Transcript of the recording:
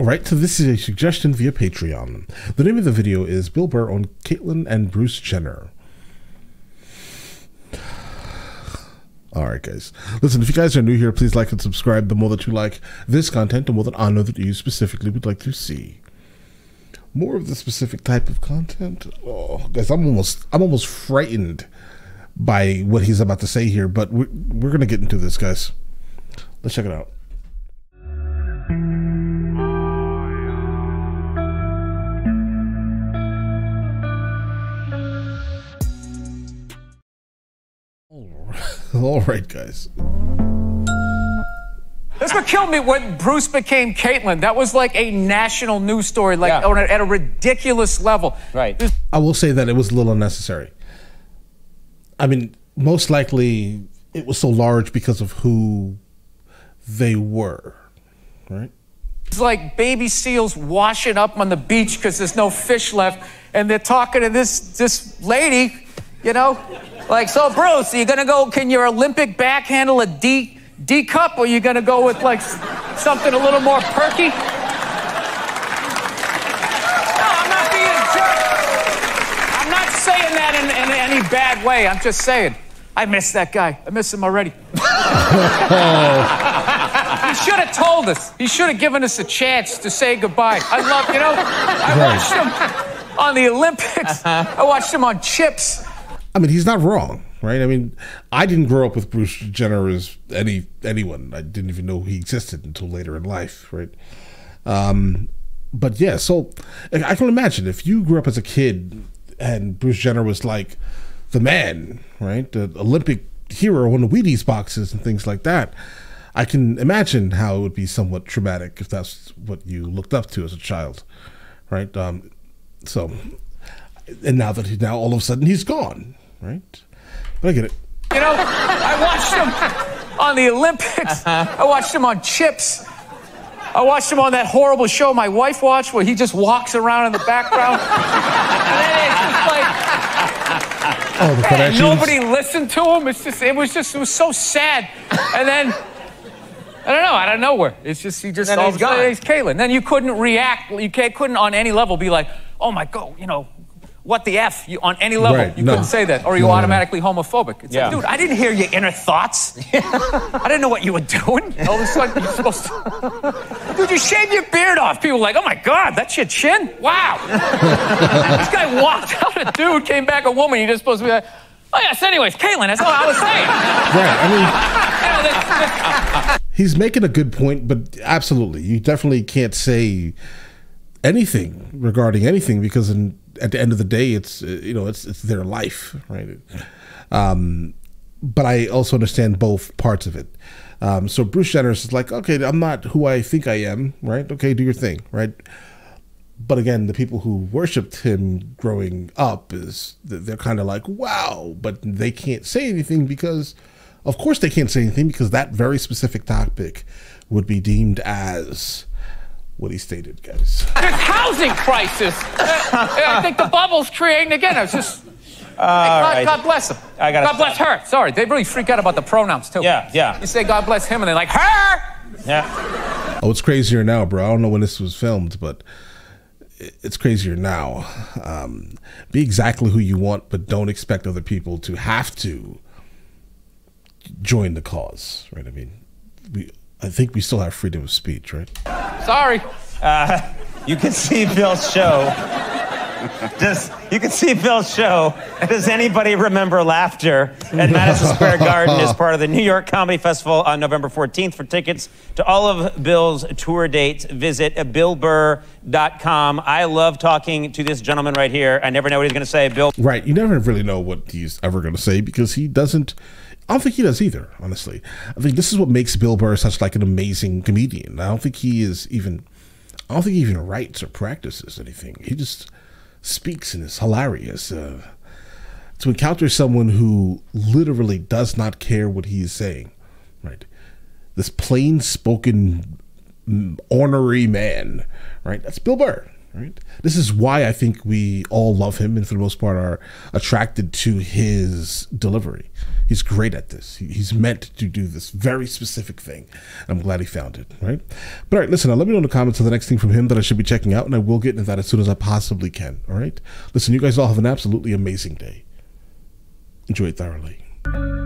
All right, so this is a suggestion via Patreon. The name of the video is Bill Burr on Caitlyn and Bruce Jenner. All right, guys. Listen, if you guys are new here, please like and subscribe. The more that you like this content, the more that I know that you specifically would like to see more of the specific type of content. Oh, guys, I'm almost I'm almost frightened by what he's about to say here, but we're, we're gonna get into this, guys. Let's check it out. All right, guys. That's what killed me when Bruce became Caitlyn. That was like a national news story, like Yeah. on a- at a ridiculous level. Right. I will say that it was a little unnecessary. I mean, most likely it was so large because of who they were, right? It's like baby seals washing up on the beach because there's no fish left, and they're talking to this this lady, you know, like, so Bruce, are you gonna go? Can your Olympic back handle a D D cup, or are you gonna go with like something a little more perky? No, I'm not being a jerk. I'm not saying that in, in any bad way. I'm just saying. I miss that guy. I miss him already. He should have told us. He should have given us a chance to say goodbye. I love, you know, I watched him on the Olympics. Uh-huh. I watched him on Chips. I mean, he's not wrong, right? I mean, I didn't grow up with Bruce Jenner as any anyone. I didn't even know he existed until later in life, right? Um, but yeah, so I can imagine if you grew up as a kid and Bruce Jenner was like the man, right? The Olympic hero on the Wheaties boxes and things like that. I can imagine how it would be somewhat traumatic if that's what you looked up to as a child, right? Um, so, and now that he now all of a sudden he's gone, right? But I get it. You know, I watched him on the Olympics. Uh-huh. I watched him on Chips. I watched him on that horrible show my wife watched where he just walks around in the background. and then it's just like, Oh, the nobody listened to him. It's just, it was just, it was so sad. And then, I don't know, out of nowhere, it's just, he just, Then all he's of a sudden, gone. he's Caitlyn. Then you couldn't react, you couldn't on any level be like, oh my God, you know, what the F? You, on any level, Right, you no. couldn't say that. Or you No, no, no. automatically homophobic. It's Yeah. like, dude, I didn't hear your inner thoughts. I didn't know what you were doing. All of a sudden, you're supposed to. Dude, you shave your beard off. People are like, oh my God, that's your chin? Wow. this guy walked out a dude, came back a woman. You're just supposed to be like, oh, yes, anyways, Caitlyn, that's all I was saying. right. I mean, You know, this- this- he's making a good point, but absolutely, you definitely can't say anything regarding anything because in, at the end of the day, it's uh, you know it's it's their life, right? Um, but I also understand both parts of it. Um, so Bruce Jenner is like, okay, I'm not who I think I am, right? Okay, do your thing, right? But again, the people who worshipped him growing up is they're kind of like, wow, but they can't say anything because, of course, they can't say anything because that very specific topic would be deemed as what he stated, guys. this housing crisis. Uh, I think the bubble's creating again. I was just. God, right. God bless him. I gotta God bless her. Sorry, they really freak out about the pronouns too. Yeah, yeah. You say God bless him, and they're like her. Yeah. Oh, it's crazier now, bro. I don't know when this was filmed, but it's crazier now. Um, be exactly who you want, but don't expect other people to have to join the cause, right? I mean, we. I think we still have freedom of speech, right? Sorry. Uh, you can see Bill's show. Does you can see Bill's show? Does anybody remember laughter at Madison Square Garden as part of the New York Comedy Festival on November 14th? For tickets to all of Bill's tour dates, visit billburr.com. I love talking to this gentleman right here. I never know what he's going to say. Bill Right. You never really know what he's ever going to say because he doesn't. I don't think he does either. Honestly, I think this is what makes Bill Burr such like an amazing comedian. I don't think he is even. I don't think he even writes or practices anything. He just speaks and is hilarious. Uh, to encounter someone who literally does not care what he is saying, right? This plain spoken, ornery man, right? That's Bill Burr, right? This is why I think we all love him and for the most part are attracted to his delivery. He's great at this. He's meant to do this very specific thing. I'm glad he found it, right? But all right, listen, now let me know in the comments of the next thing from him that I should be checking out, and I will get into that as soon as I possibly can, all right? Listen, you guys all have an absolutely amazing day. Enjoy it thoroughly.